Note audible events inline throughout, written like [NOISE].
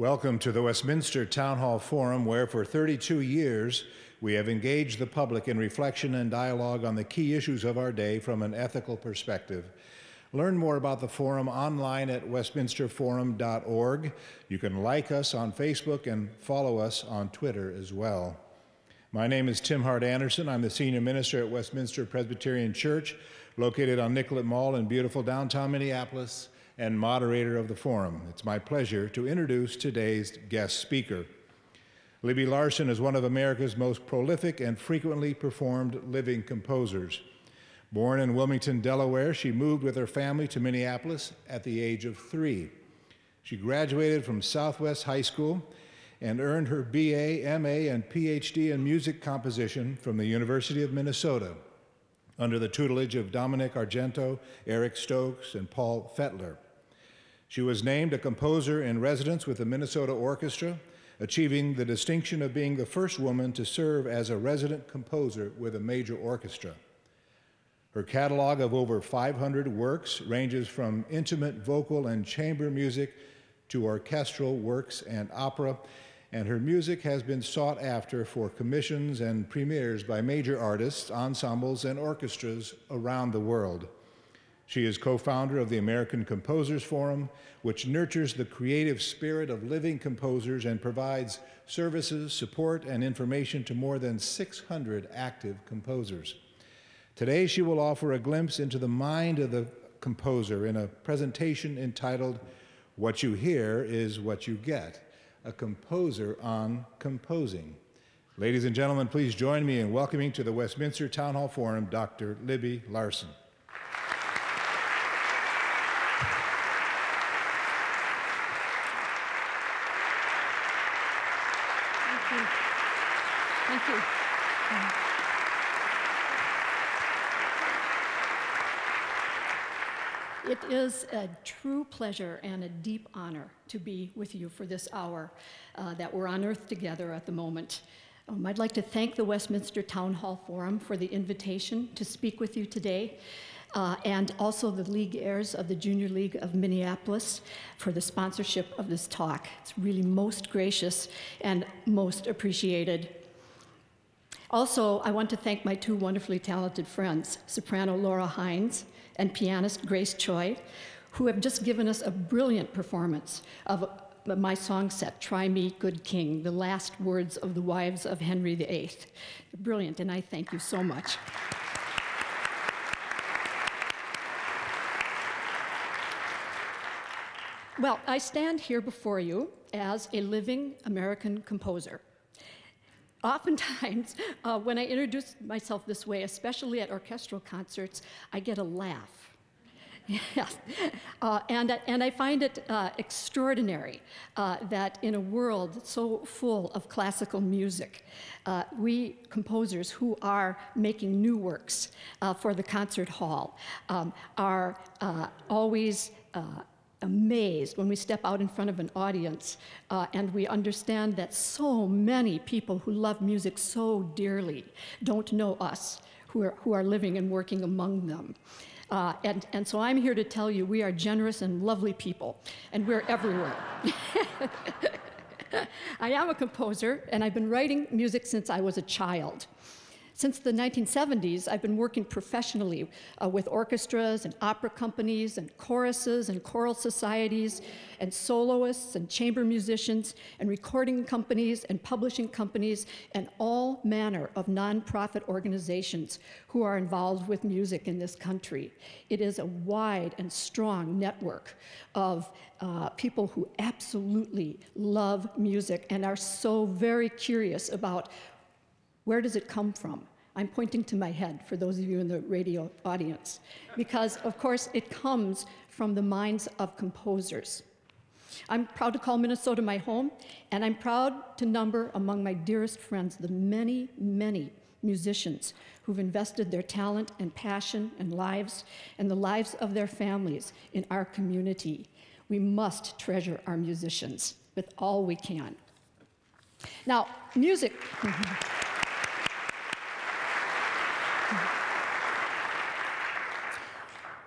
Welcome to the Westminster Town Hall Forum, where for 32 years we have engaged the public in reflection and dialogue on the key issues of our day from an ethical perspective. Learn more about the forum online at westminsterforum.org. You can like us on Facebook and follow us on Twitter as well. My name is Tim Hart Andersen. I'm the senior minister at Westminster Presbyterian Church, located on Nicollet Mall in beautiful downtown Minneapolis, and moderator of the forum. It's my pleasure to introduce today's guest speaker. Libby Larsen is one of America's most prolific and frequently performed living composers. Born in Wilmington, Delaware, she moved with her family to Minneapolis at the age of three. She graduated from Southwest High School and earned her BA, MA, and PhD in music composition from the University of Minnesota under the tutelage of Dominic Argento, Eric Stokes, and Paul Fetler. She was named a composer in residence with the Minnesota Orchestra, achieving the distinction of being the first woman to serve as a resident composer with a major orchestra. Her catalog of over 500 works ranges from intimate vocal and chamber music to orchestral works and opera, and her music has been sought after for commissions and premieres by major artists, ensembles, and orchestras around the world. She is co founder of the American Composers Forum, which nurtures the creative spirit of living composers and provides services, support, and information to more than 600 active composers. Today, she will offer a glimpse into the mind of the composer in a presentation entitled What You Hear is What You Get a composer on composing. Ladies and gentlemen, please join me in welcoming to the Westminster Town Hall Forum Dr. Libby Larsen. Thank you. Thank you. It is a true pleasure and a deep honor to be with you for this hour uh, that we're on earth together at the moment. Um, I'd like to thank the Westminster Town Hall Forum for the invitation to speak with you today. Uh, and also the Leagueaires of the Junior League of Minneapolis for the sponsorship of this talk. It's really most gracious and most appreciated. Also, I want to thank my two wonderfully talented friends, soprano Laura Hines and pianist Grace Choi, who have just given us a brilliant performance of my song set, Try Me, Good King, the last words of the wives of Henry VIII. Brilliant, and I thank you so much. Well, I stand here before you as a living American composer. Oftentimes, [LAUGHS] uh, when I introduce myself this way, especially at orchestral concerts, I get a laugh. [LAUGHS] Yes. Uh, and, and I find it uh, extraordinary uh, that in a world so full of classical music, uh, we composers who are making new works uh, for the concert hall um, are always amazed when we step out in front of an audience uh, and we understand that so many people who love music so dearly don't know us who are, who are living and working among them. Uh, and, and so I'm here to tell you we are generous and lovely people, and we're everywhere. [LAUGHS] I am a composer, and I've been writing music since I was a child. Since the 1970s, I've been working professionally uh, with orchestras and opera companies and choruses and choral societies and soloists and chamber musicians and recording companies and publishing companies and all manner of nonprofit organizations who are involved with music in this country. It is a wide and strong network of uh, people who absolutely love music and are so very curious about where does it come from? I'm pointing to my head for those of you in the radio audience, because of course it comes from the minds of composers. I'm proud to call Minnesota my home, and I'm proud to number among my dearest friends the many, many musicians who've invested their talent and passion and lives and the lives of their families in our community. We must treasure our musicians with all we can. Now, music. [LAUGHS]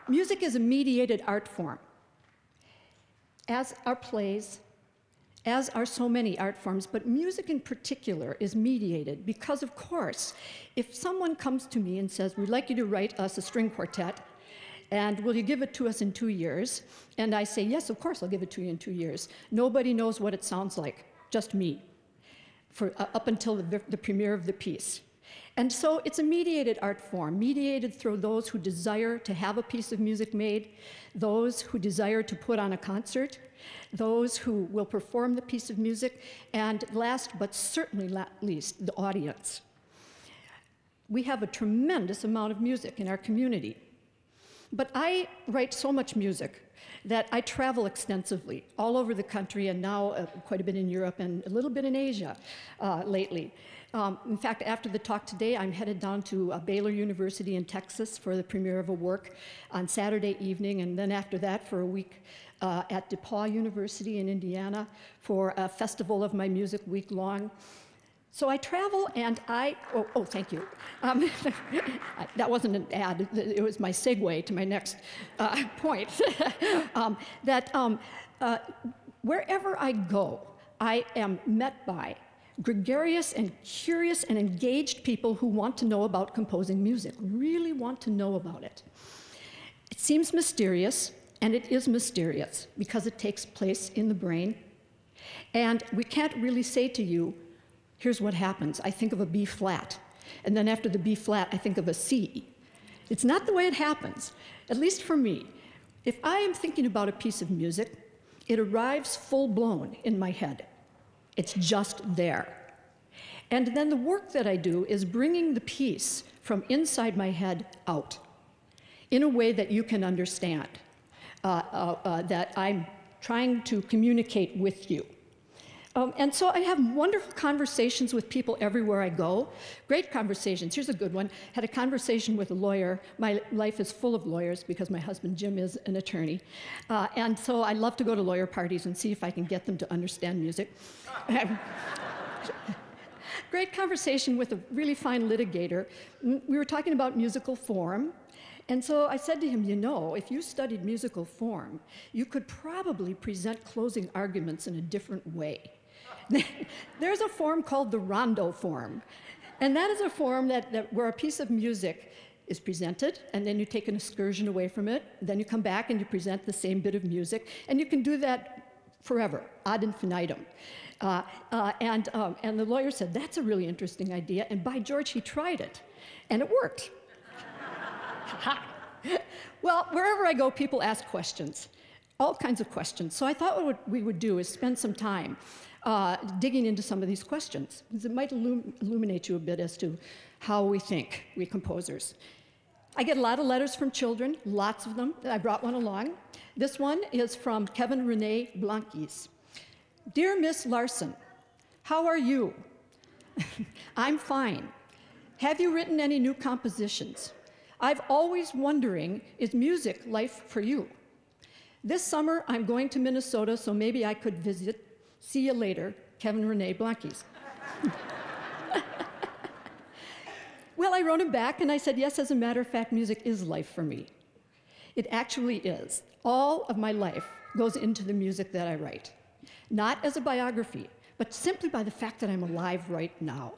Music is a mediated art form, as are plays, as are so many art forms, but music in particular is mediated because, of course, if someone comes to me and says, We'd like you to write us a string quartet, and will you give it to us in two years? And I say, Yes, of course, I'll give it to you in two years. Nobody knows what it sounds like, just me, for, uh, up until the, the premiere of the piece. And so it's a mediated art form, mediated through those who desire to have a piece of music made, those who desire to put on a concert, those who will perform the piece of music, and last but certainly not least, the audience. We have a tremendous amount of music in our community. But I write so much music that I travel extensively all over the country and now uh, quite a bit in Europe and a little bit in Asia uh, lately. Um, in fact, after the talk today, I'm headed down to uh, Baylor University in Texas for the premiere of a work on Saturday evening, and then after that for a week uh, at DePauw University in Indiana for a festival of my music week long. So I travel and I, oh, oh thank you. Um, [LAUGHS] that wasn't an ad, it was my segue to my next uh, point. [LAUGHS] um, that um, uh, wherever I go, I am met by gregarious and curious and engaged people who want to know about composing music, really want to know about it. It seems mysterious, and it is mysterious because it takes place in the brain. And we can't really say to you, here's what happens. I think of a B flat. And then after the B flat, I think of a C. It's not the way it happens, at least for me. If I am thinking about a piece of music, it arrives full blown in my head. It's just there. And then the work that I do is bringing the piece from inside my head out in a way that you can understand, uh, uh, uh, that I'm trying to communicate with you. Um, and so I have wonderful conversations with people everywhere I go. Great conversations. Here's a good one. Had a conversation with a lawyer. My life is full of lawyers because my husband Jim is an attorney. Uh, and so I love to go to lawyer parties and see if I can get them to understand music. [LAUGHS] Great conversation with a really fine litigator. We were talking about musical form. And so I said to him, You know, if you studied musical form, you could probably present closing arguments in a different way. [LAUGHS] There's a form called the rondo form. And that is a form that, that, where a piece of music is presented, and then you take an excursion away from it, then you come back and you present the same bit of music, and you can do that forever, ad infinitum. Uh, uh, and, um, and the lawyer said, That's a really interesting idea, and by George, he tried it, and it worked. [LAUGHS] well, wherever I go, people ask questions, all kinds of questions. So I thought what we would do is spend some time uh, digging into some of these questions. It might illum illuminate you a bit as to how we think, we composers. I get a lot of letters from children, lots of them. I brought one along. This one is from Kevin Rene Blanquis. Dear Miss Larsen, how are you? [LAUGHS] I'm fine. Have you written any new compositions? I've always wondering, is music life for you? This summer, I'm going to Minnesota, so maybe I could visit See you later, Kevin Renee Blackies. [LAUGHS] well, I wrote him back and I said, yes, as a matter of fact, music is life for me. It actually is. All of my life goes into the music that I write. Not as a biography, but simply by the fact that I'm alive right now.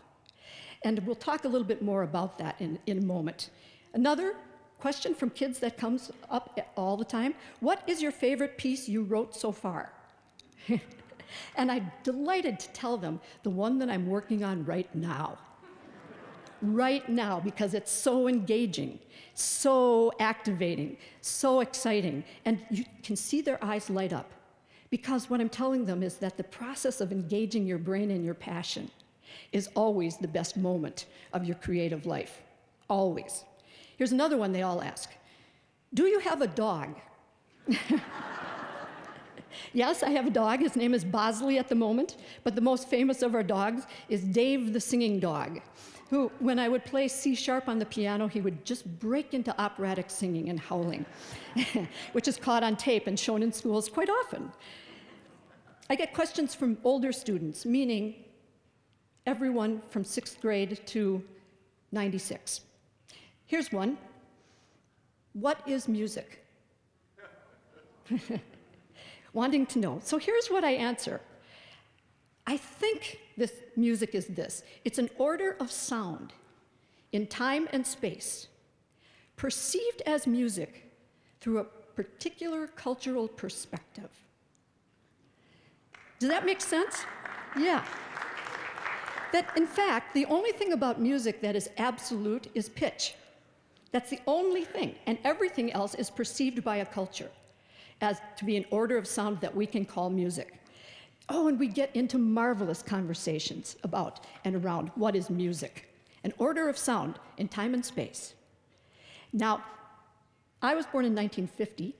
And we'll talk a little bit more about that in, in a moment. Another question from kids that comes up all the time What is your favorite piece you wrote so far? [LAUGHS] And I'm delighted to tell them the one that I'm working on right now. right now, because it's so engaging, so activating, so exciting. And you can see their eyes light up. Because what I'm telling them is that the process of engaging your brain and your passion is always the best moment of your creative life. Always. Here's another one they all ask Do you have a dog? [LAUGHS] Yes, I have a dog. His name is Bosley at the moment, but the most famous of our dogs is Dave the singing dog, who, when I would play C sharp on the piano, he would just break into operatic singing and howling, [LAUGHS] which is caught on tape and shown in schools quite often. I get questions from older students, meaning everyone from sixth grade to 96. Here's one What is music? [LAUGHS] wanting to know. So here's what I answer I think this music is this it's an order of sound in time and space, perceived as music through a particular cultural perspective. Does that make sense? Yeah. That, in fact, the only thing about music that is absolute is pitch. That's the only thing, and everything else is perceived by a culture as to be an order of sound that we can call music. Oh, and we get into marvelous conversations about and around what is music an order of sound in time and space. Now, I was born in 1950,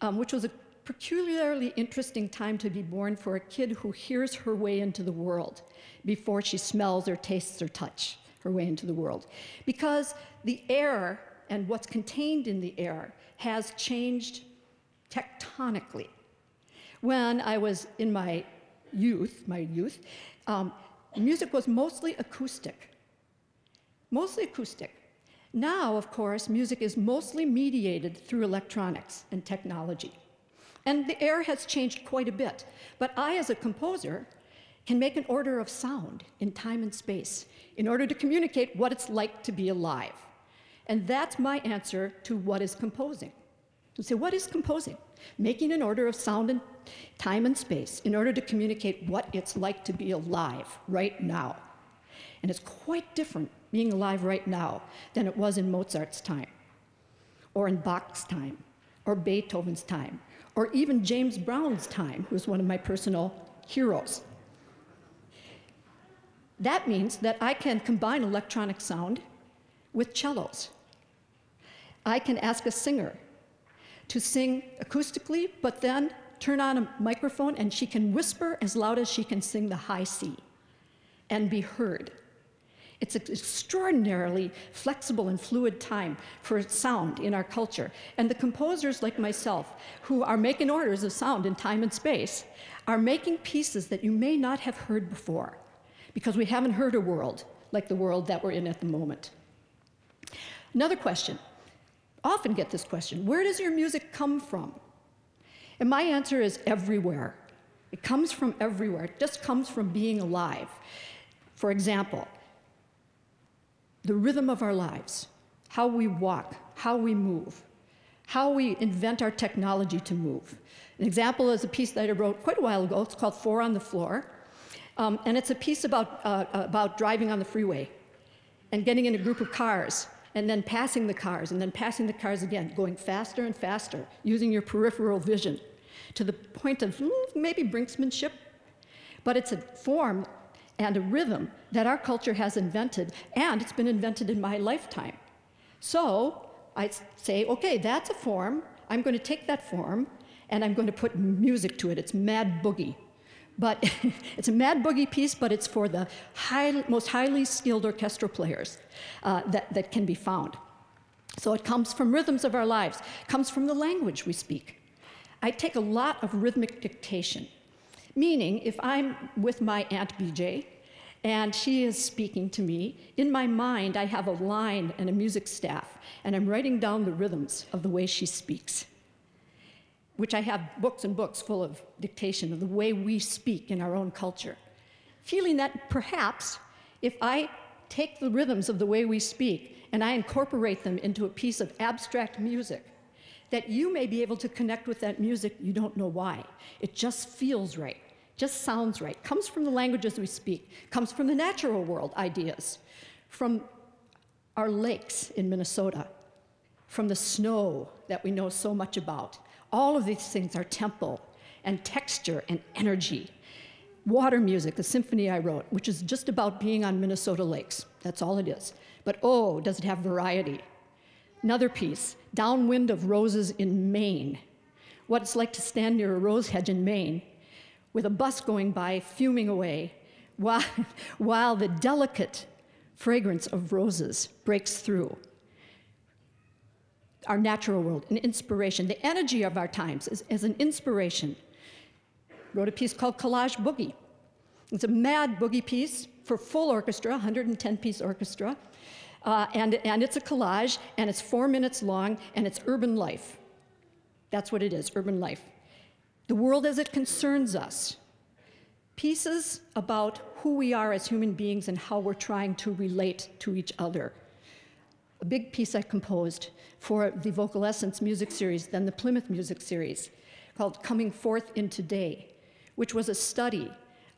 um, which was a peculiarly interesting time to be born for a kid who hears her way into the world before she smells or tastes or touch her way into the world. Because the air and what's contained in the air has changed tectonically. When I was in my youth, my youth, um, music was mostly acoustic mostly acoustic. Now, of course, music is mostly mediated through electronics and technology. And the air has changed quite a bit. But I, as a composer, can make an order of sound in time and space in order to communicate what it's like to be alive. And that's my answer to what is composing. You say, what is composing? Making an order of sound and time and space in order to communicate what it's like to be alive right now. And it's quite different being alive right now than it was in Mozart's time, or in Bach's time, or Beethoven's time, or even James Brown's time, who's one of my personal heroes. That means that I can combine electronic sound with cellos. I can ask a singer to sing acoustically, but then turn on a microphone and she can whisper as loud as she can sing the high C and be heard. It's an extraordinarily flexible and fluid time for sound in our culture. And the composers like myself, who are making orders of sound in time and space, are making pieces that you may not have heard before because we haven't heard a world like the world that we're in at the moment. Another question. Often get this question Where does your music come from? And my answer is everywhere. It comes from everywhere. It just comes from being alive. For example, the rhythm of our lives, how we walk, how we move, how we invent our technology to move. An example is a piece that I wrote quite a while ago. It's called Four on the Floor. Um, and it's a piece about, uh, about driving on the freeway and getting in a group of cars and then passing the cars and then passing the cars again, going faster and faster, using your peripheral vision to the point of mm, maybe brinksmanship. But it's a form and a rhythm that our culture has invented, and it's been invented in my lifetime. So I say, okay, that's a form. I'm going to take that form and I'm going to put music to it. It's Mad Boogie. But [LAUGHS] it's a Mad Boogie piece, but it's for the high, most highly skilled orchestral players uh, that, that can be found. So it comes from rhythms of our lives, comes from the language we speak. I take a lot of rhythmic dictation. Meaning, if I'm with my Aunt BJ and she is speaking to me, in my mind I have a line and a music staff, and I'm writing down the rhythms of the way she speaks, which I have books and books full of dictation of the way we speak in our own culture. Feeling that perhaps if I take the rhythms of the way we speak and I incorporate them into a piece of abstract music, that you may be able to connect with that music, you don't know why. It just feels right, just sounds right, comes from the languages we speak, comes from the natural world ideas, from our lakes in Minnesota, from the snow that we know so much about. All of these things are tempo and texture and energy. Water music, the symphony I wrote, which is just about being on Minnesota lakes. That's all it is. But oh, does it have variety? Another piece, Downwind of Roses in Maine. What it's like to stand near a rose hedge in Maine with a bus going by fuming away while, [LAUGHS] while the delicate fragrance of roses breaks through. Our natural world, an inspiration. The energy of our times is, is an inspiration. Wrote a piece called Collage Boogie. It's a mad boogie piece for full orchestra, 110 piece orchestra. Uh, and, and it's a collage, and it's four minutes long, and it's urban life. That's what it is urban life. The world as it concerns us. pieces about who we are as human beings and how we're trying to relate to each other. A big piece I composed for the VocalEssence music series, then the Plymouth music series, called Coming Forth into Day, which was a study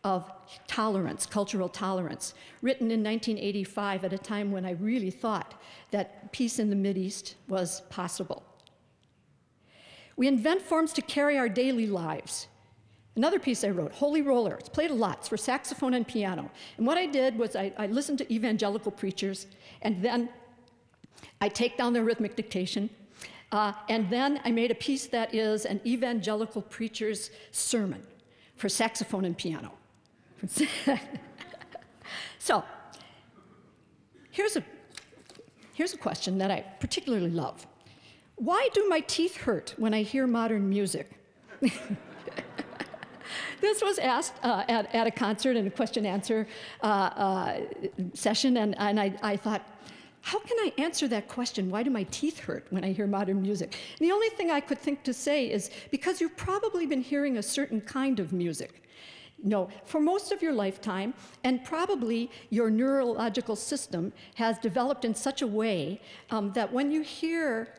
of tolerance, cultural tolerance, written in 1985 at a time when I really thought that peace in the Mideast was possible. We invent forms to carry our daily lives. Another piece I wrote, Holy Roller. It's played a lot. It's for saxophone and piano. And what I did was I, I listened to evangelical preachers, and then I take down their rhythmic dictation, uh, and then I made a piece that is an evangelical preacher's sermon for saxophone and piano. [LAUGHS] so, here's a, here's a question that I particularly love. Why do my teeth hurt when I hear modern music? [LAUGHS] this was asked uh, at, at, a concert in a question answer uh, uh, session, and, and I, I, thought, how can I answer that question? Why do my teeth hurt when I hear modern music? And the only thing I could think to say is because you've probably been hearing a certain kind of music. No, for most of your lifetime, and probably your neurological system has developed in such a way um, that when you hear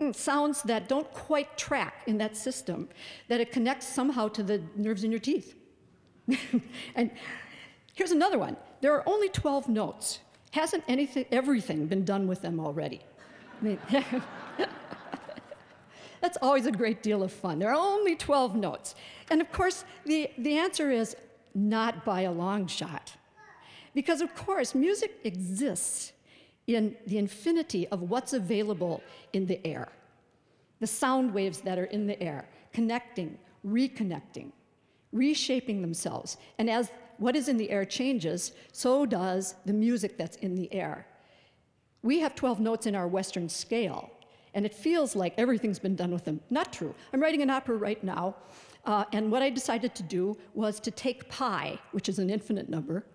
mm, sounds that don't quite track in that system, that it connects somehow to the nerves in your teeth. [LAUGHS] and here's another one. There are only 12 notes. Hasn't anything, everything been done with them already? I mean, [LAUGHS] That's always a great deal of fun. There are only 12 notes. And of course, the, the answer is not by a long shot. Because, of course, music exists in the infinity of what's available in the air. The sound waves that are in the air, connecting, reconnecting, reshaping themselves. And as what is in the air changes, so does the music that's in the air. We have 12 notes in our Western scale, and it feels like everything's been done with them. Not true. I'm writing an opera right now, uh, and what I decided to do was to take pi, which is an infinite number,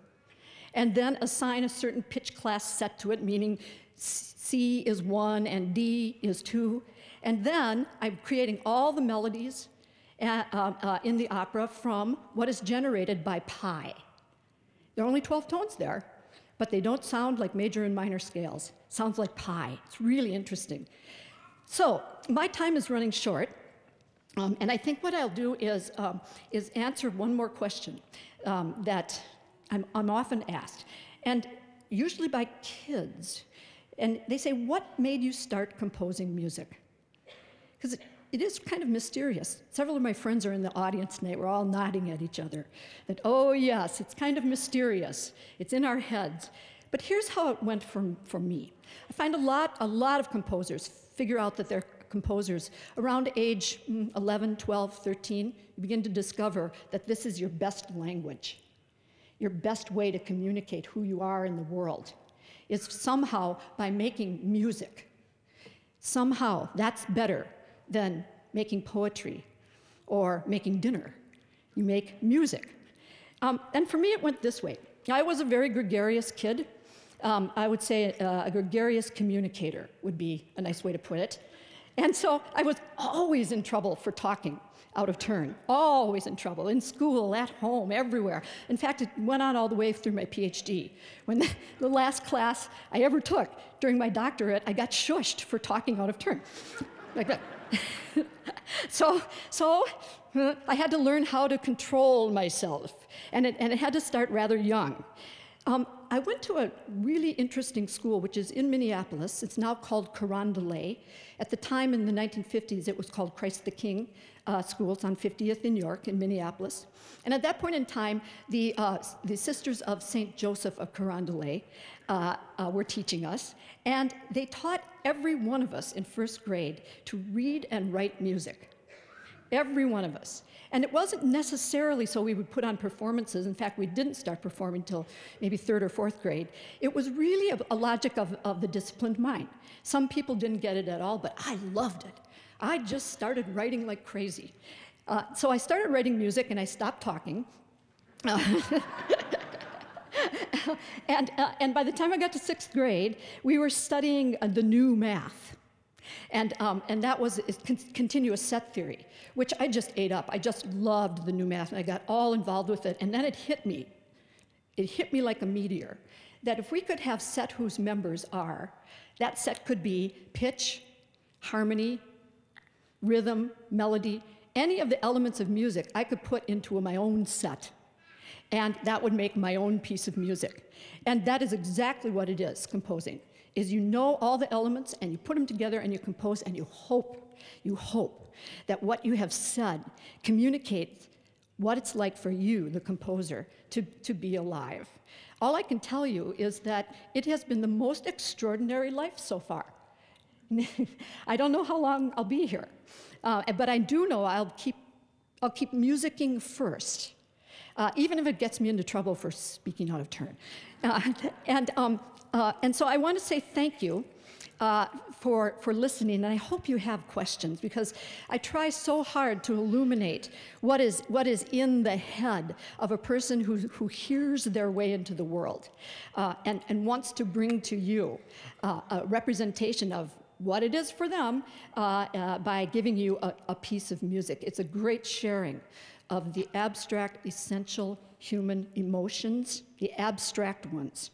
and then assign a certain pitch class set to it, meaning C is one and D is two. And then I'm creating all the melodies in the opera from what is generated by pi. There are only 12 tones there, but they don't sound like major and minor scales. Sounds like pi. It's really interesting. So my time is running short, um, and I think what I'll do is, um, is answer one more question um, that I'm, I'm often asked, and usually by kids. And they say, What made you start composing music? Because it, is kind of mysterious. Several of my friends are in the audience tonight. We're all nodding at each other. That, oh, yes, it's kind of mysterious. It's in our heads. But here's how it went for, for me. I find a lot, a lot of composers figure out that they're composers. Around age mm, 11, 12, 13, you begin to discover that this is your best language. Your best way to communicate who you are in the world is somehow by making music. Somehow that's better than making poetry or making dinner. You make music. Um, and for me, it went this way. I was a very gregarious kid. Um, I would say uh, a gregarious communicator would be a nice way to put it. And so I was always in trouble for talking out of turn, always in trouble, in school, at home, everywhere. In fact, it went on all the way through my PhD. When [LAUGHS] the, the last class I ever took during my doctorate, I got shushed for talking out of turn. Like that. [LAUGHS] so, so uh, I had to learn how to control myself, and it, and it had to start rather young. Um, I went to a really interesting school, which is in Minneapolis. It's now called Carondelet. At the time in the 1950s, it was called Christ the King uh, School. It's on 50th in York, in Minneapolis. And at that point in time, the, uh, the Sisters of St. Joseph of Carondelet uh, uh, were teaching us. And they taught every one of us in first grade to read and write music. Every one of us. And it wasn't necessarily so we would put on performances. In fact, we didn't start performing until maybe third or fourth grade. It was really a, a logic of, of the disciplined mind. Some people didn't get it at all, but I loved it. I just started writing like crazy. Uh, so I started writing music and I stopped talking. [LAUGHS] [LAUGHS] and, uh, and by the time I got to sixth grade, we were studying uh, the new math. And, um, and that was con- continuous set theory, which I just ate up. I just loved the new math, and I got all involved with it. And then it hit me. It hit me like a meteor that if we could have set whose members are, that set could be pitch, harmony, rhythm, melody, any of the elements of music I could put into my own set. And that would make my own piece of music. And that is exactly what it is, composing is you know all the elements and you put them together and you compose and you hope, you hope that what you have said communicates what it's like for you, the composer, to, to be alive. All I can tell you is that it has been the most extraordinary life so far. [LAUGHS] I don't know how long I'll be here, uh, but I do know I'll keep, I'll keep musicking first, uh, even if it gets me into trouble for speaking out of turn. Uh, [LAUGHS] and um, uh, and so I want to say thank you uh, for, for listening, and I hope you have questions because I try so hard to illuminate what is, what is in the head of a person who, who hears their way into the world uh, and, and wants to bring to you uh, a representation of what it is for them uh, uh, by giving you a, a piece of music. It's a great sharing of the abstract, essential human emotions, the abstract ones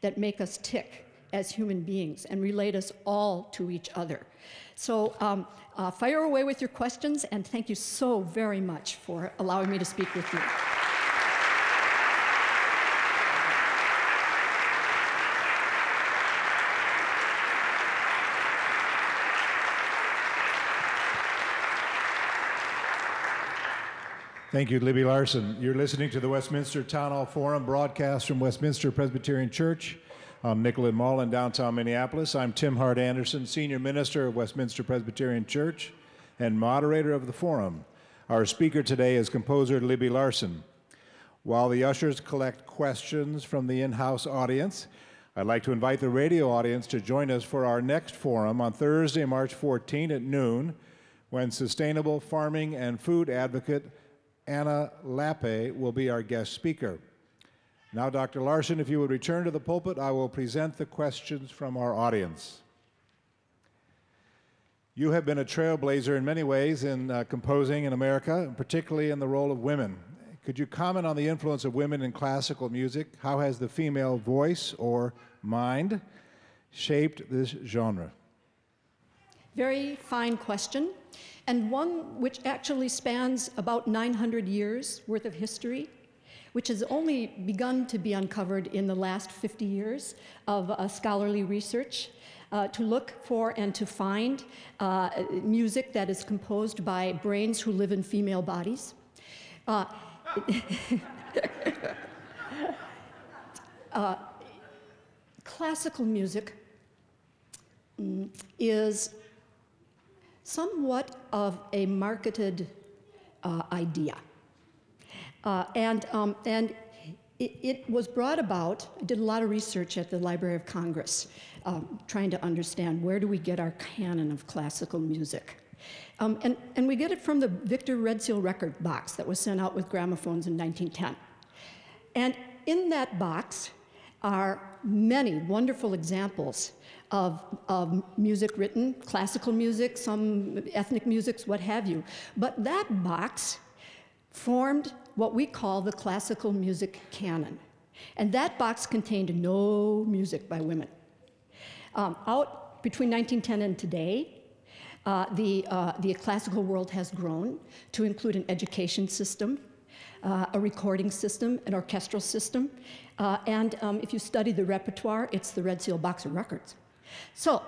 that make us tick as human beings and relate us all to each other. So um, uh, fire away with your questions, and thank you so very much for allowing me to speak with you. Thank you, Libby Larsen. You're listening to the Westminster Town Hall Forum broadcast from Westminster Presbyterian Church on Nicollet Mall in downtown Minneapolis. I'm Tim Hart Andersen, Senior Minister of Westminster Presbyterian Church and moderator of the forum. Our speaker today is composer Libby Larsen. While the ushers collect questions from the in house audience, I'd like to invite the radio audience to join us for our next forum on Thursday, March 14 at noon, when sustainable farming and food advocate Anna Lappe will be our guest speaker. Now, Dr. Larsen, if you would return to the pulpit, I will present the questions from our audience. You have been a trailblazer in many ways in uh, composing in America, and particularly in the role of women. Could you comment on the influence of women in classical music? How has the female voice or mind shaped this genre? Very fine question and one which actually spans about 900 years worth of history, which has only begun to be uncovered in the last 50 years of uh, scholarly research. Uh, to look for and to find uh, music that is composed by brains who live in female bodies. Uh, [LAUGHS] uh, classical music mm, is somewhat of a marketed uh, idea. Uh, and, um, and it, it, was brought about, I did a lot of research at the Library of Congress, um, trying to understand where do we get our canon of classical music. Um, and, and we get it from the Victor Red Seal record box that was sent out with gramophones in 1910. And in that box are many wonderful examples of, of music written, classical music, some ethnic musics, what have you. But that box formed what we call the classical music canon. And that box contained no music by women. Um, out between 1910 and today, uh, the, uh, the classical world has grown to include an education system, uh, a recording system, an orchestral system, uh, and um, if you study the repertoire, it's the Red Seal Box of Records. So,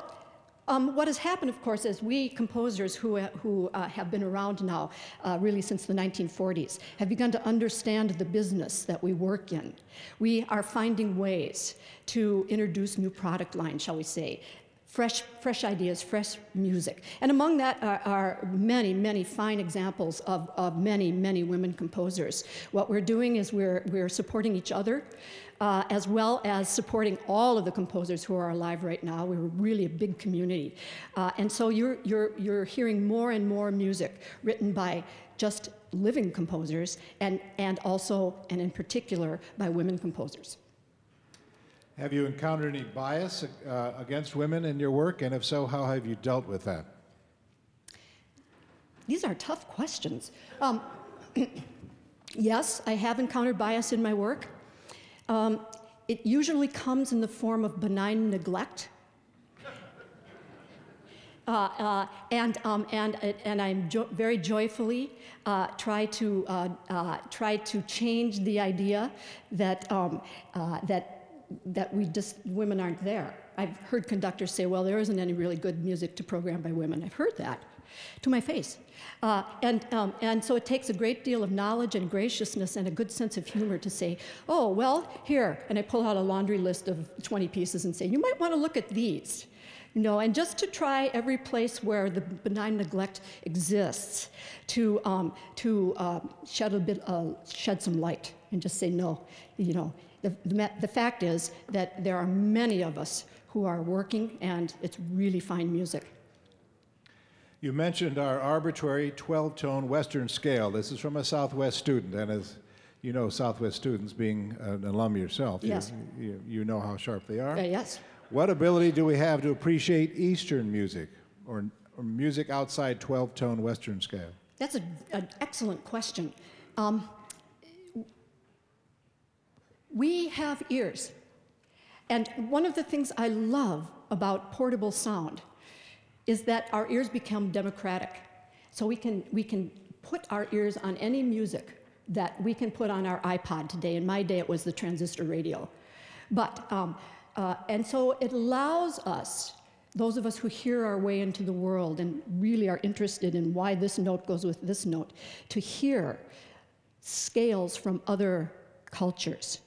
um, what has happened, of course, is we composers who, uh, who uh, have been around now, uh, really since the 1940s, have begun to understand the business that we work in. We are finding ways to introduce new product lines, shall we say, fresh, fresh ideas, fresh music. And among that are, are, many, many fine examples of, of many, many women composers. What we're doing is we're, we're supporting each other uh, as well as supporting all of the composers who are alive right now. We're really a big community. Uh, and so you're, you're, you're hearing more and more music written by just living composers and, and also, and in particular, by women composers. Have you encountered any bias uh, against women in your work? And if so, how have you dealt with that? These are tough questions. Um, [CLEARS THROAT] yes, I have encountered bias in my work. Um, it usually comes in the form of benign neglect. [LAUGHS] Uh, uh, and, um, and, and I'm jo- very joyfully uh, try, to, uh, uh, try to change the idea that, um, uh, that, that we just, women aren't there. I've heard conductors say, well, there isn't any really good music to program by women. I've heard that to my face. Uh, and, um, and so it takes a great deal of knowledge and graciousness and a good sense of humor to say, oh, well, here, and I pull out a laundry list of 20 pieces and say, you might want to look at these. You know, and just to try every place where the benign neglect exists to, um, to uh, shed, a bit, uh, shed some light and just say, no, you know, the, the, the fact is that there are many of us who are working and it's really fine music. You mentioned our arbitrary 12 tone Western scale. This is from a Southwest student, and as you know, Southwest students, being an alum yourself, yes. you, you, you know how sharp they are. Uh, yes. What ability do we have to appreciate Eastern music or, or music outside 12 tone Western scale? That's a, an excellent question. Um, we have ears. And one of the things I love about portable sound is that our ears become democratic. So we can, we can put our ears on any music that we can put on our iPod today. In my day, it was the transistor radio. But, um, uh, and so it allows us, those of us who hear our way into the world and really are interested in why this note goes with this note, to hear scales from other cultures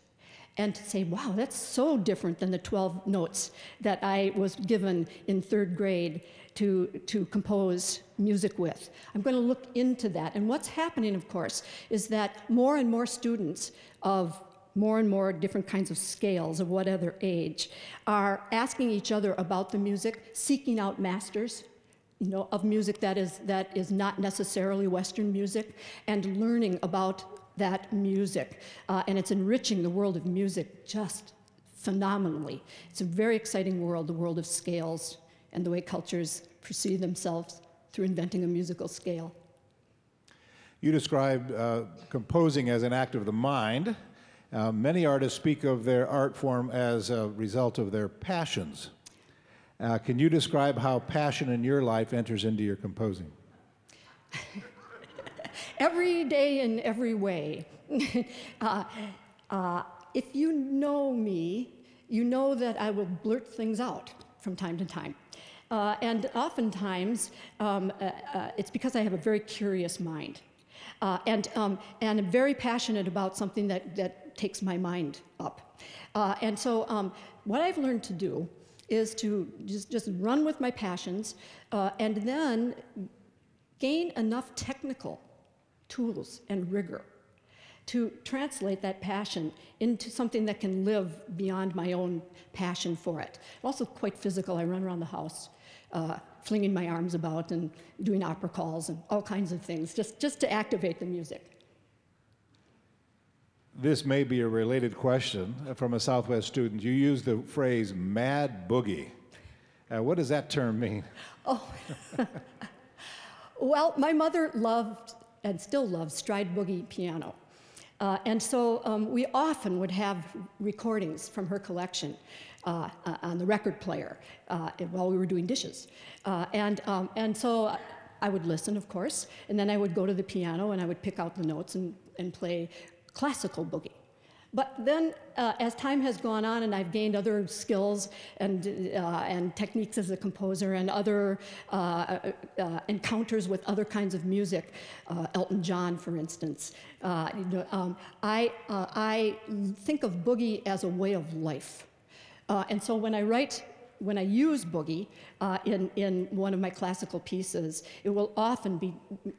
and to say, wow, that's so different than the 12 notes that I was given in third grade to, to compose music with. I'm going to look into that. And what's happening, of course, is that more and more students of more and more different kinds of scales of whatever age are asking each other about the music, seeking out masters you know, of music that is, that is not necessarily Western music, and learning about that music. Uh, and it's enriching the world of music just phenomenally. It's a very exciting world, the world of scales and the way cultures perceive themselves through inventing a musical scale. You described uh, composing as an act of the mind. Uh, many artists speak of their art form as a result of their passions. Uh, can you describe how passion in your life enters into your composing? [LAUGHS] every day in every way. [LAUGHS] Uh, uh, if you know me, you know that I will blurt things out from time to time. Uh, and oftentimes, um, uh, uh, it's because I have a very curious mind. Uh, and, um, and I'm very passionate about something that, that takes my mind up. Uh, and so, um, what I've learned to do is to just, just run with my passions uh, and then gain enough technical tools and rigor to translate that passion into something that can live beyond my own passion for it. Also quite physical. I run around the house, uh, flinging my arms about and doing opera calls and all kinds of things, just, just to activate the music. This may be a related question from a Southwest student. You use the phrase mad boogie. Uh, what does that term mean? [LAUGHS] Oh, [LAUGHS] well, my mother loved and still loves stride boogie piano. Uh, and so um, we often would have recordings from her collection uh, uh, on the record player uh, while we were doing dishes. Uh, and, um, and so I would listen, of course, and then I would go to the piano and I would pick out the notes and, and play classical boogie. But then, uh, as time has gone on and I've gained other skills and, uh, and techniques as a composer and other uh, encounters with other kinds of music, Elton John, for instance, um, I, I think of boogie as a way of life. And so when I write when I use boogie uh, in, in one of my classical pieces, it will often be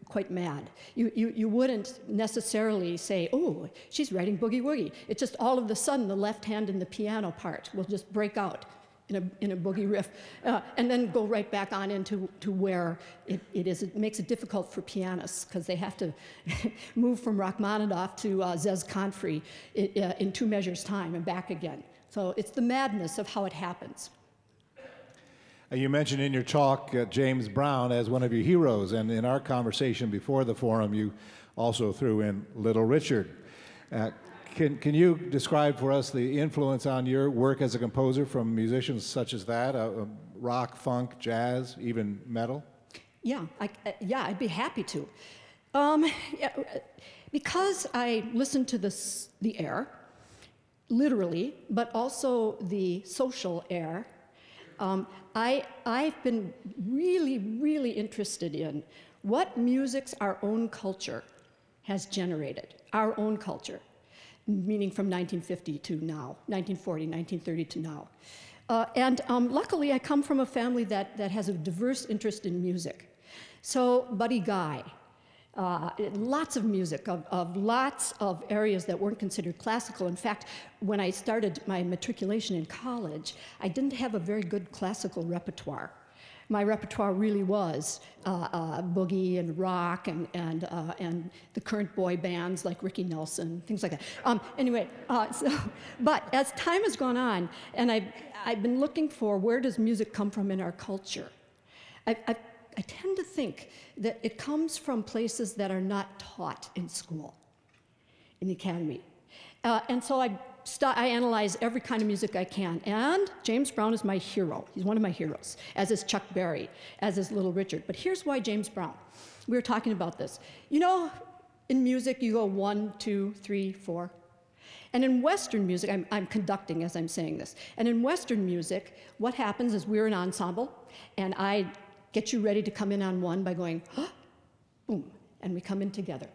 quite mad. You, you, you wouldn't necessarily say, oh, she's writing boogie woogie. It's just all of a sudden the left hand in the piano part will just break out in a, in a boogie riff, uh, and then go right back on into to where it, it is. It makes it difficult for pianists because they have to [LAUGHS] move from Rachmaninoff to uh, Zez Confrey in, uh, in two measures time and back again. So it's the madness of how it happens. You mentioned in your talk uh, James Brown as one of your heroes, and in our conversation before the forum, you also threw in Little Richard. Uh, can, can you describe for us the influence on your work as a composer from musicians such as that, uh, uh, rock, funk, jazz, even metal? Yeah, I, uh, yeah, I'd be happy to. Um, yeah, uh, because I listen to this, the air, literally, but also the social air, um, I, I've been really, really interested in what music's our own culture has generated, our own culture, meaning from 1950 to now, 1940, 1930 to now. Uh, and um, luckily, I come from a family that, that has a diverse interest in music. So, Buddy Guy, uh, lots of music, of, of lots of areas that weren't considered classical. In fact, when I started my matriculation in college, I didn't have a very good classical repertoire. My repertoire really was uh, uh, boogie and rock and, and, uh, and the current boy bands like Ricky Nelson, things like that. Um, anyway, uh, [LAUGHS] so, but as time has gone on, and I've, I've been looking for where does music come from in our culture, I, I I tend to think that it comes from places that are not taught in school, in the academy. Uh, and so I, I analyze every kind of music I can. And James Brown is my hero. He's one of my heroes, as is Chuck Berry, as is Little Richard. But here's why James Brown. We were talking about this. You know, in music, you go one, two, three, four. And in Western music, I'm, I'm, conducting as I'm saying this, and in Western music, what happens is we're an ensemble, and I get you ready to come in on one by going, boom, and we come in together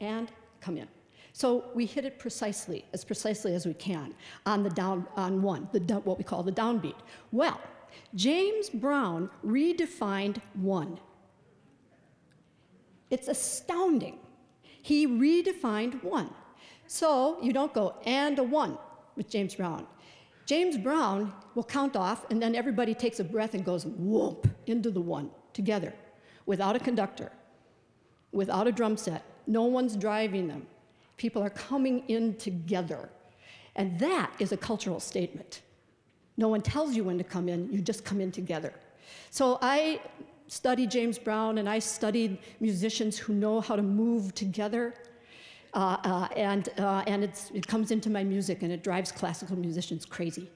and come in. So we hit it precisely, as precisely as we can, on the down, on one, the, what we call the downbeat. Well, James Brown redefined one. It's astounding. He redefined one. So you don't go and a one with James Brown. James Brown will count off, and then everybody takes a breath and goes whoop into the one together without a conductor, without a drum set. No one's driving them. People are coming in together. And that is a cultural statement. No one tells you when to come in, you just come in together. So I studied James Brown and I studied musicians who know how to move together and uh, and it comes into my music and it drives classical musicians crazy.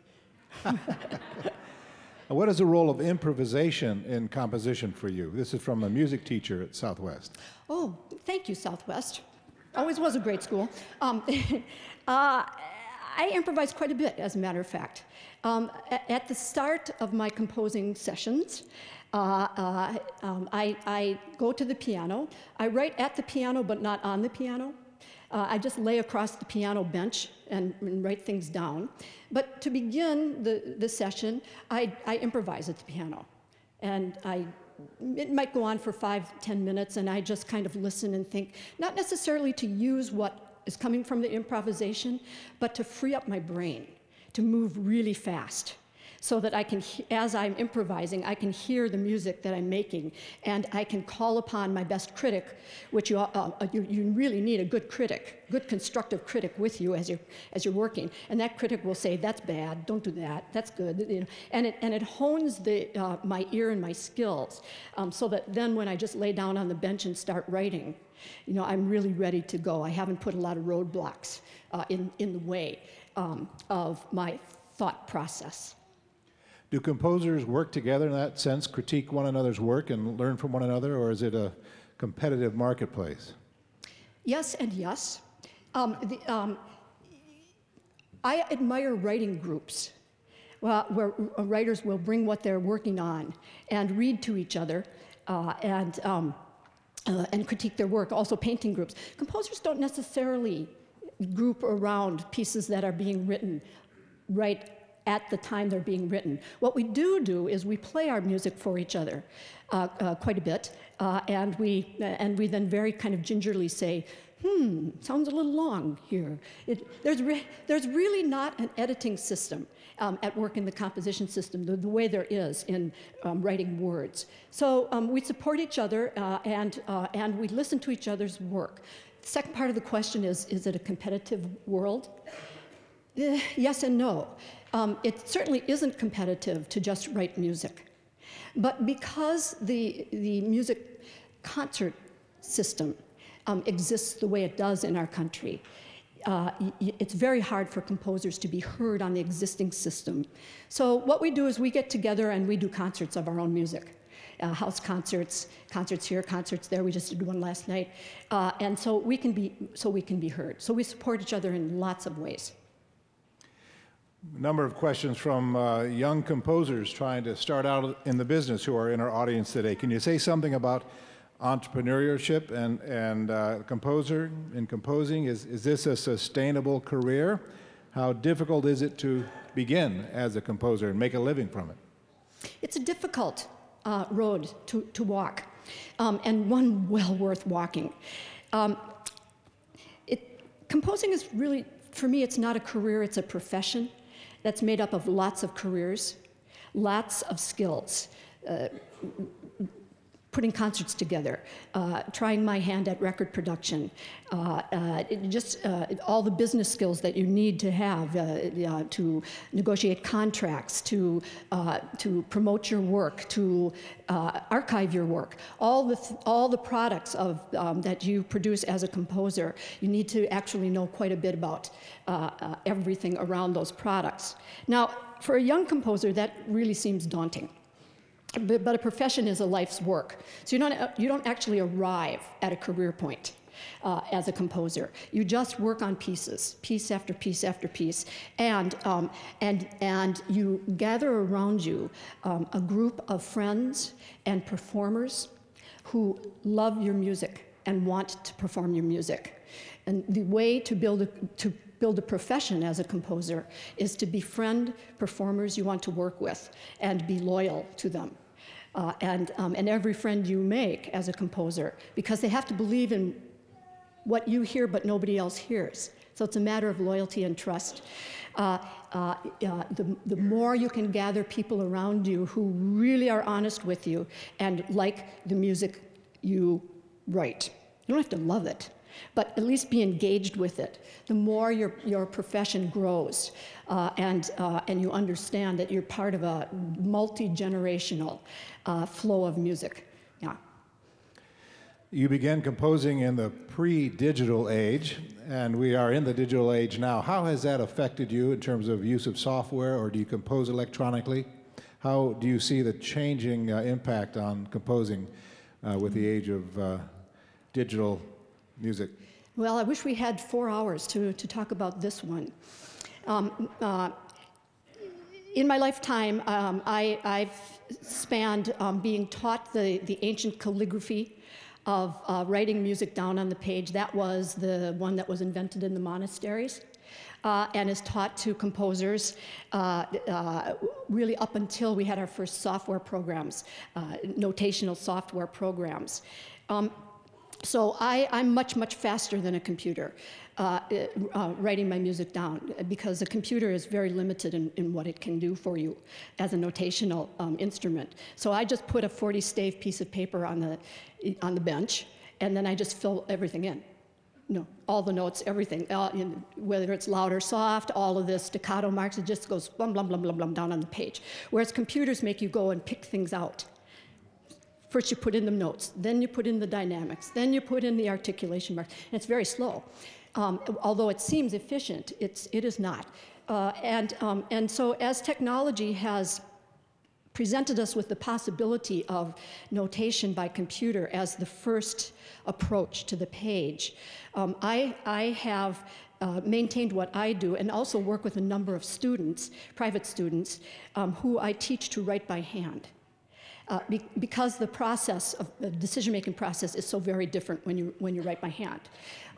[LAUGHS] what is the role of improvisation in composition for you? This is from a music teacher at Southwest. Oh, thank you, Southwest. Always was a great school. Um, [LAUGHS] uh, I improvise quite a bit, as a matter of fact. Um, at the start of my composing sessions, uh, uh, um, I, I, go to the piano. I write at the piano, but not on the piano. Uh, I just lay across the piano bench and, and, write things down. But to begin the, the session, I, I improvise at the piano. And I, it might go on for five, ten minutes, and I just kind of listen and think, not necessarily to use what is coming from the improvisation, but to free up my brain, to move really fast so that I can, as I'm improvising, I can hear the music that I'm making, and I can call upon my best critic, which you, uh, uh, you, you, really need a good critic, good constructive critic with you as you're, as you're working. And that critic will say, that's bad, don't do that, that's good. You know, and, it, and it hones the, uh, my ear and my skills um, so that then when I just lay down on the bench and start writing, you know, I'm really ready to go. I haven't put a lot of roadblocks uh, in, in the way um, of my thought process. Do composers work together in that sense, critique one another's work and learn from one another, or is it a competitive marketplace? Yes, and yes. Um, the, um, I admire writing groups well, where writers will bring what they're working on and read to each other uh, and, um, uh, and critique their work. Also, painting groups. Composers don't necessarily group around pieces that are being written right at the time they're being written. What we do do is we play our music for each other uh, uh, quite a bit, uh, and, we, and we then very kind of gingerly say, hmm, sounds a little long here. It, there's, re, there's really not an editing system um, at work in the composition system the, the way there is in um, writing words. So um, we support each other uh, and, uh, and we listen to each other's work. The second part of the question is is it a competitive world? Uh, yes and no. Um, it certainly isn't competitive to just write music. But because the, the music concert system um, exists the way it does in our country, uh, it's very hard for composers to be heard on the existing system. So what we do is we get together and we do concerts of our own music. Uh, house concerts, concerts here, concerts there. We just did one last night, uh, and so we can be so we can be heard. So we support each other in lots of ways. A number of questions from uh, young composers trying to start out in the business who are in our audience today. Can you say something about entrepreneurship and, and uh, composer in composing? Is, is this a sustainable career? How difficult is it to begin as a composer and make a living from it? It's a difficult uh, road to, to walk, um, and one well worth walking. Um, it, composing is really, for me, it's not a career, it's a profession that's made up of lots of careers, lots of skills. Uh, putting concerts together, uh, trying my hand at record production, uh, uh, just uh, all the business skills that you need to have uh, to negotiate contracts, to, to promote your work, to archive your work. All the, th all the products of, um, that you produce as a composer, you need to actually know quite a bit about everything around those products. Now, for a young composer, that really seems daunting but a profession is a life's work. So you don't, you don't actually arrive at a career point. Uh, as a composer. You just work on pieces, piece after piece after piece, and, um, and, and you gather around you um, a group of friends and performers who love your music and want to perform your music. And the way to build a, to build a profession as a composer is to befriend performers you want to work with and be loyal to them uh, and, um, and every friend you make as a composer, because they have to believe in what you hear but nobody else hears. So it's a matter of loyalty and trust. Uh, uh, uh, the, the more you can gather people around you who really are honest with you and like the music you write. You don't have to love it, but at least be engaged with it. The more your, your profession grows uh, and, uh, and you understand that you're part of a multi generational uh, flow of music. Yeah. You began composing in the pre digital age, and we are in the digital age now. How has that affected you in terms of use of software, or do you compose electronically? How do you see the changing uh, impact on composing uh, with the age of uh, digital music? Well, I wish we had four hours to, to talk about this one. Um, uh, in my lifetime, um, I, have spanned um, being taught the, the ancient calligraphy of uh, writing music down on the page. That was the one that was invented in the monasteries. Uh, and is taught to composers uh, uh, really up until we had our first software programs, uh, notational software programs. Um, so I, am much, much faster than a computer uh, uh, writing my music down because a computer is very limited in, in what it can do for you as a notational um, instrument. So I just put a 40 stave piece of paper on the, on the bench and then I just fill everything in. No, all the notes, everything, uh, in, whether it's loud or soft, all of this staccato marks, it just goes blum, blum, blum, blum, blum down on the page. Whereas computers make you go and pick things out. First, you put in the notes, then you put in the dynamics, then you put in the articulation marks, and it's very slow. Um, although it seems efficient, it's, it is not. Uh, and, um, and so, as technology has presented us with the possibility of notation by computer as the first approach to the page, um, I, I have uh, maintained what I do and also work with a number of students, private students, um, who I teach to write by hand. Uh, be, because the process of the decision-making process is so very different when you when you write by hand.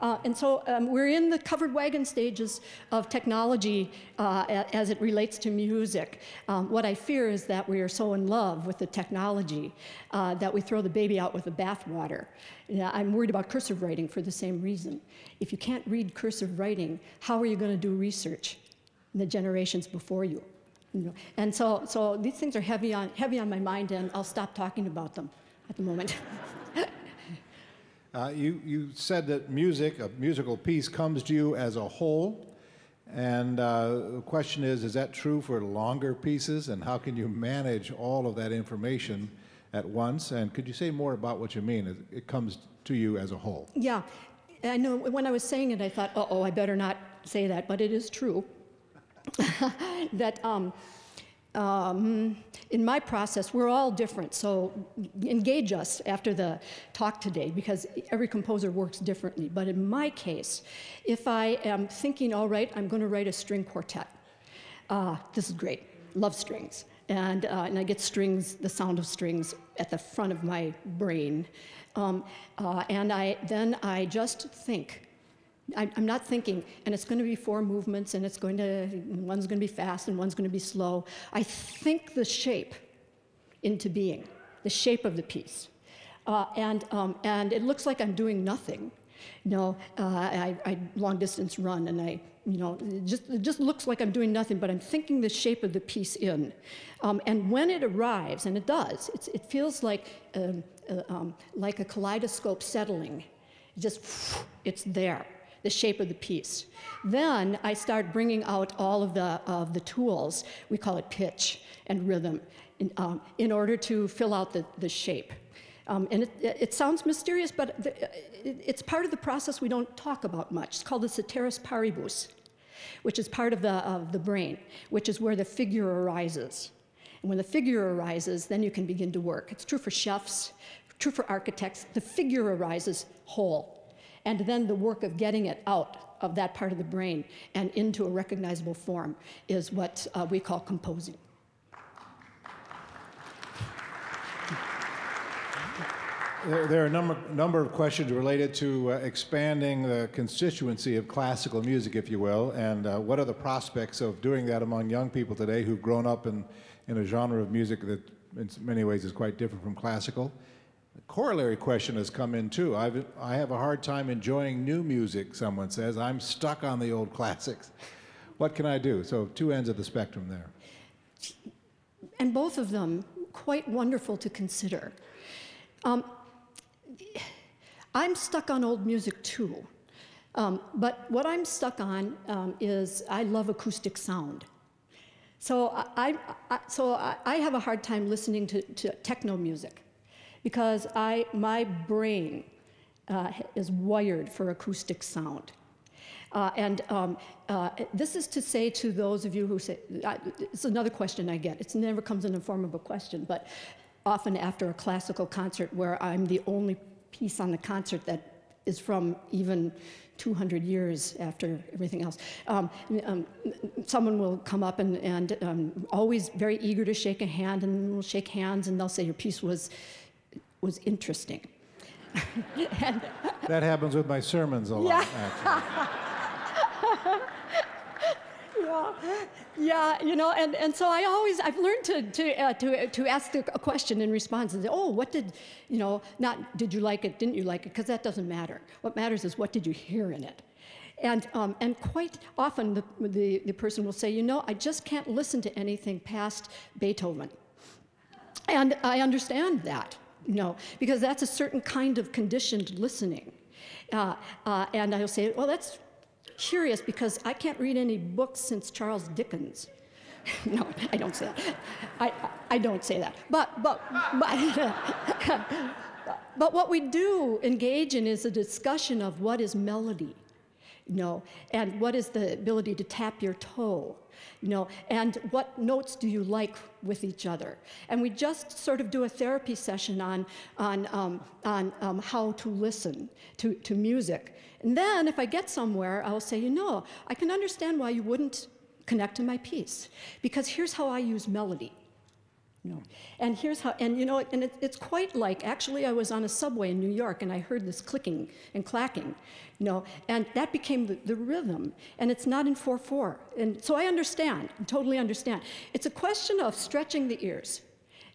Uh, and so um, we're in the covered wagon stages of technology uh, as it relates to music. Um, what I fear is that we are so in love with the technology uh, that we throw the baby out with the bathwater. I'm worried about cursive writing for the same reason. If you can't read cursive writing, how are you going to do research in the generations before you? You know, and so, so these things are heavy on, heavy on my mind, and I'll stop talking about them at the moment. [LAUGHS] Uh, you, you said that music, a musical piece, comes to you as a whole. And uh, the question is, is that true for longer pieces? And how can you manage all of that information at once? And could you say more about what you mean? It, it comes to you as a whole. yeah, I know when I was saying it, I thought, uh oh, I better not say that, but it is true. [LAUGHS] that um, um, in my process, we're all different. So engage us after the talk today because every composer works differently. But in my case, if I am thinking, all right, I'm going to write a string quartet, uh, this is great, love strings. And, uh, and I get strings, the sound of strings at the front of my brain. Um, uh, and I, then I just think, I, I'm not thinking, and it's going to be four movements, and it's going to, one's going to be fast and one's going to be slow. I think the shape into being, the shape of the piece. Uh, and, um, and it looks like I'm doing nothing. You know, uh, I, I long distance run, and I, you know, it just, it just looks like I'm doing nothing, but I'm thinking the shape of the piece in. Um, and when it arrives, and it does, it feels like, um, uh, um, like a kaleidoscope settling. Just, it's there the shape of the piece. Then I start bringing out all of the, of the tools, we call it pitch and rhythm, in, um, in order to fill out the, the shape. Um, and it, it, sounds mysterious, but the, it, it's part of the process we don't talk about much. It's called the ceteris paribus, which is part of the, of the brain, which is where the figure arises. And when the figure arises, then you can begin to work. It's true for chefs, true for architects. The figure arises whole and then the work of getting it out of that part of the brain and into a recognizable form is what uh, we call composing. There, are a number, number of questions related to uh, expanding the constituency of classical music, if you will, and uh, what are the prospects of doing that among young people today who've grown up in, in a genre of music that in many ways is quite different from classical? Corollary question has come in too. I've, I have a hard time enjoying new music, someone says. I'm stuck on the old [LAUGHS] classics. What can I do? So, two ends of the spectrum there. And both of them quite wonderful to consider. Um, I'm stuck on old music too. Um, but what I'm stuck on um, is I love acoustic sound. So I, I, so I have a hard time listening to, to techno music because I, my brain uh, is wired for acoustic sound. Uh, and um, uh, this is to say to those of you who say, it's another question I get. It never comes in the form of a question, but often after a classical concert where I'm the only piece on the concert that is from even 200 years after everything else. Um, um, someone will come up and, and um, always very eager to shake a hand, and we'll shake hands, and they'll say, Your piece was was interesting. [LAUGHS] and, that happens with my sermons a lot, yeah. [LAUGHS] yeah, yeah, you know, and, and so I always, I've learned to, to, uh, to, to ask a question in response and say, oh, what did, you know, not did you like it, didn't you like it, because that doesn't matter. What matters is what did you hear in it. And, um, and quite often the, the, the person will say, you know, I just can't listen to anything past Beethoven. And I understand that. No, because that's a certain kind of conditioned listening. Uh, uh, and I'll say, well, that's curious because I can't read any books since Charles Dickens. [LAUGHS] no, I don't say that. I, I don't say that. But, but, but, [LAUGHS] but what we do engage in is a discussion of what is melody, you know, and what is the ability to tap your toe you know, and what notes do you like with each other? And we just sort of do a therapy session on, on, um, on um, how to listen to, to music. And then if I get somewhere, I'll say, you know, I can understand why you wouldn't connect to my piece, because here's how I use melody. No. And here's how, and you know, and it, it's quite like, actually, I was on a subway in New York and I heard this clicking and clacking, you know, and that became the, the rhythm. And it's not in 4 4. And so I understand, totally understand. It's a question of stretching the ears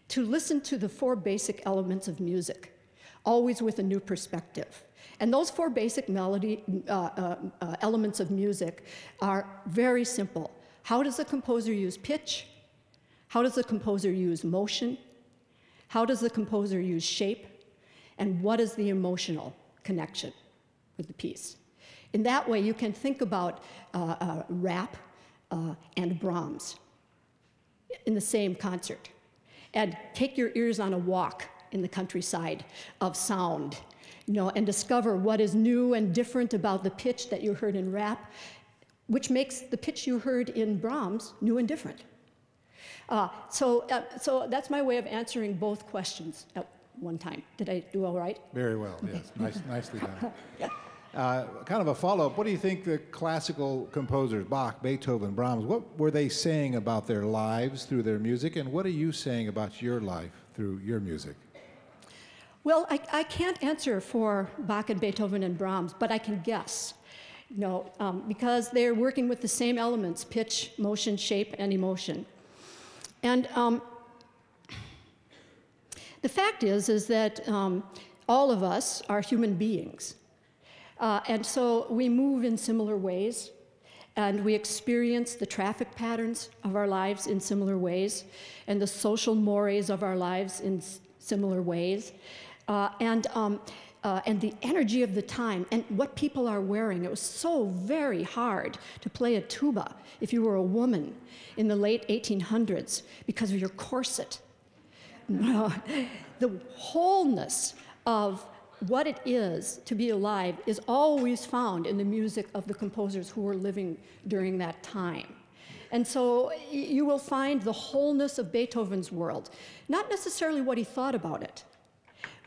to listen to the four basic elements of music, always with a new perspective. And those four basic melody uh, uh, uh, elements of music are very simple. How does a composer use pitch? How does the composer use motion? How does the composer use shape? And what is the emotional connection with the piece? In that way, you can think about uh, uh, rap uh, and Brahms in the same concert. And take your ears on a walk in the countryside of sound, you know, and discover what is new and different about the pitch that you heard in rap, which makes the pitch you heard in Brahms new and different. Uh, so, uh, so that's my way of answering both questions at one time. Did I do all right? Very well, yes. Nice, nicely done. [LAUGHS] Uh, kind of a follow-up. What do you think the classical composers, Bach, Beethoven, Brahms, what were they saying about their lives through their music, and what are you saying about your life through your music? Well, I, I can't answer for Bach and Beethoven and Brahms, but I can guess. You know, um, because they're working with the same elements pitch, motion, shape, and emotion. And um, the fact is, is that um, all of us are human beings. Uh, and so we move in similar ways, and we experience the traffic patterns of our lives in similar ways, and the social mores of our lives in similar ways. Uh, and um, uh, and the energy of the time and what people are wearing. It was so very hard to play a tuba if you were a woman in the late 1800s because of your corset. the wholeness of what it is to be alive is always found in the music of the composers who were living during that time. And so you will find the wholeness of Beethoven's world, not necessarily what he thought about it,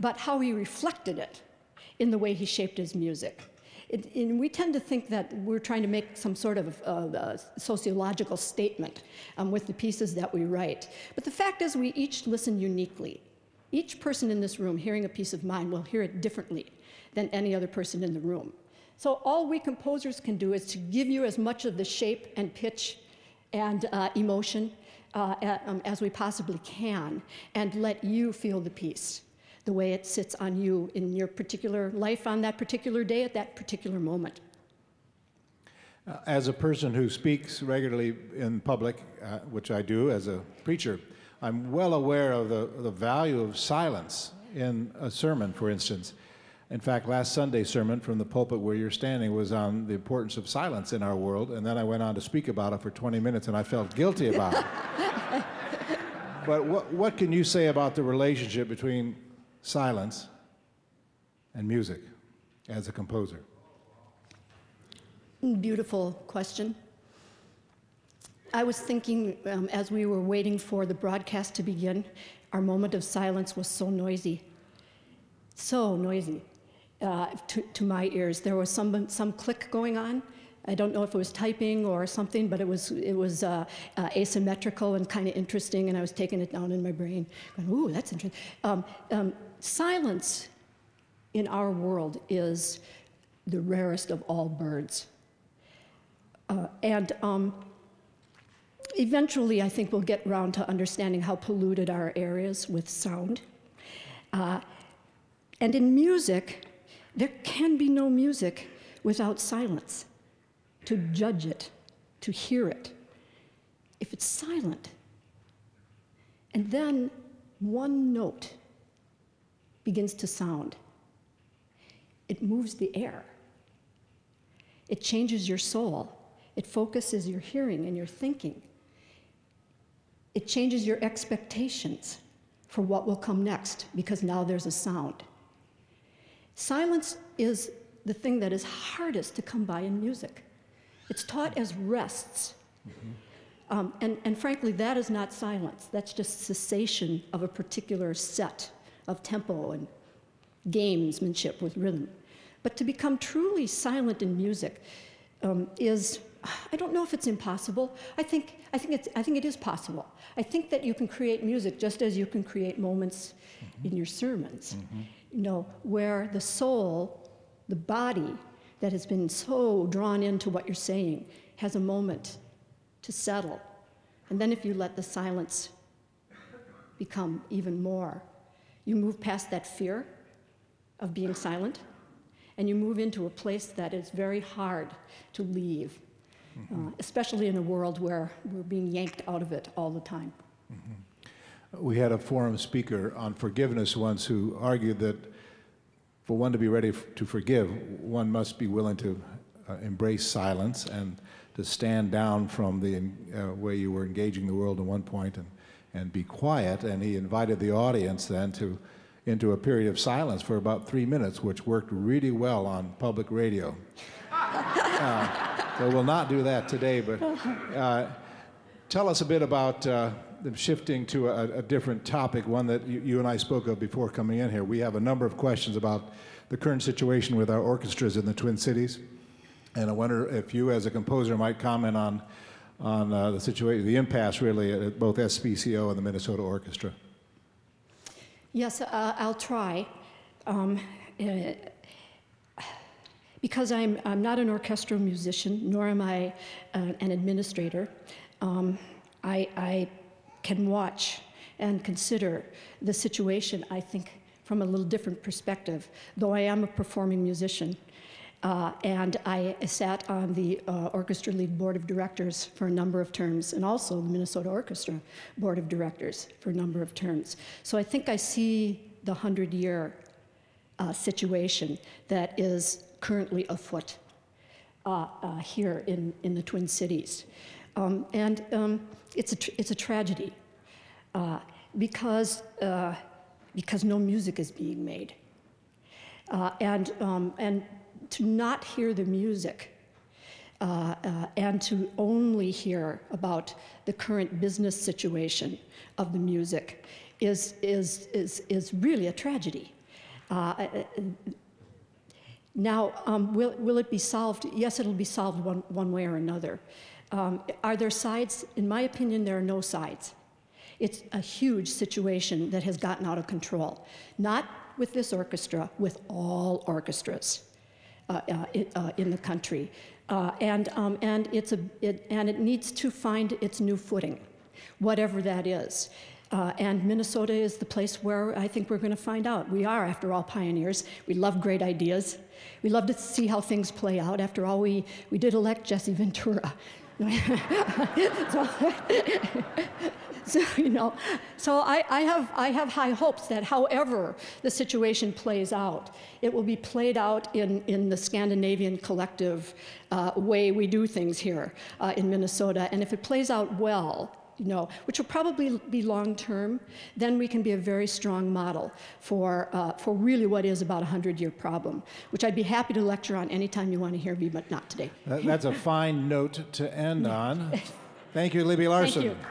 but how he reflected it in the way he shaped his music. It, and we tend to think that we're trying to make some sort of uh, sociological statement um, with the pieces that we write. But the fact is, we each listen uniquely. Each person in this room hearing a piece of mine will hear it differently than any other person in the room. So, all we composers can do is to give you as much of the shape and pitch and uh, emotion uh, um, as we possibly can and let you feel the piece the way it sits on you in your particular life on that particular day at that particular moment. Uh, as a person who speaks regularly in public, uh, which I do as a preacher, I'm well aware of the, the value of silence in a sermon, for instance. In fact, last Sunday's sermon from the pulpit where you're standing was on the importance of silence in our world, and then I went on to speak about it for 20 minutes, and I felt guilty about it. [LAUGHS] but what, what can you say about the relationship between silence and music as a composer? Beautiful question. I was thinking um, as we were waiting for the broadcast to begin, our moment of silence was so noisy, so noisy uh, to, to, my ears. There was some, some click going on. I don't know if it was typing or something, but it was, it was uh, uh, asymmetrical and kind of interesting, and I was taking it down in my brain, going, ooh, that's interesting. Um, um, silence in our world is the rarest of all birds. Uh, and um, eventually, I think we'll get around to understanding how polluted our air is with sound. Uh, and in music, there can be no music without silence. To judge it, to hear it, if it's silent, and then one note begins to sound. It moves the air. It changes your soul. It focuses your hearing and your thinking. It changes your expectations for what will come next because now there's a sound. Silence is the thing that is hardest to come by in music. It's taught as rests. Mm-hmm. Um, and, and frankly, that is not silence. That's just cessation of a particular set of tempo and gamesmanship with rhythm. But to become truly silent in music um, is I don't know if it's impossible. I think, I, think it's, I think it is possible. I think that you can create music just as you can create moments in your sermons, you know, where the soul, the body that has been so drawn into what you're saying, has a moment to settle. And then if you let the silence become even more, you move past that fear of being silent and you move into a place that is very hard to leave, uh, especially in a world where we're being yanked out of it all the time. We had a forum speaker on forgiveness once who argued that for one to be ready f- to forgive, one must be willing to uh, embrace silence and to stand down from the uh, way you were engaging the world at one point and, and be quiet. And he invited the audience then to into a period of silence for about three minutes, which worked really well on public radio. [LAUGHS] Uh, so we'll not do that today, but uh, tell us a bit about uh, the shifting to a, a different topic, one that you, you and I spoke of before coming in here. We have a number of questions about the current situation with our orchestras in the Twin Cities, and I wonder if you, as a composer, might comment on on uh, the situation, the impasse really at both SPCO and the Minnesota Orchestra. Yes, uh, I'll try. Um, uh, because I'm, I'm not an orchestral musician, nor am I uh, an administrator, um, I, I can watch and consider the situation, I think, from a little different perspective, though I am a performing musician. Uh, and I sat on the uh, Orchestra League Board of Directors for a number of terms, and also the Minnesota Orchestra Board of Directors for a number of terms. So I think I see the 100 year uh, situation that is currently afoot uh, uh, here in, in the Twin Cities. Um, and um, it's, a it's a tragedy uh, because, because no music is being made. And, um, and to not hear the music uh, uh, and to only hear about the current business situation of the music is, is, is, is really a tragedy. Uh, now, um, will, will it be solved? Yes, it'll be solved one, one way or another. Um, are there sides? In my opinion, there are no sides. It's a huge situation that has gotten out of control. Not with this orchestra, with all orchestras uh, uh, uh, in the country. Uh, and, um, and, it's a, it, and it needs to find its new footing, whatever that is. Uh, and Minnesota is the place where I think we're going to find out. We are, after all, pioneers. We love great ideas. We love to see how things play out. After all, we, we did elect Jesse Ventura. [LAUGHS] so, [LAUGHS] [LAUGHS] so, you know, so I, I, have, I have high hopes that however the situation plays out, it will be played out in, in the Scandinavian collective uh, way we do things here uh, in Minnesota. And if it plays out well, you know, which will probably be long term, then we can be a very strong model for, uh, for really what is about a 100 year problem, which I'd be happy to lecture on anytime you want to hear me, but not today. That, that's a fine note to end [LAUGHS] on. [LAUGHS] Thank you, Libby Larsen. Thank you.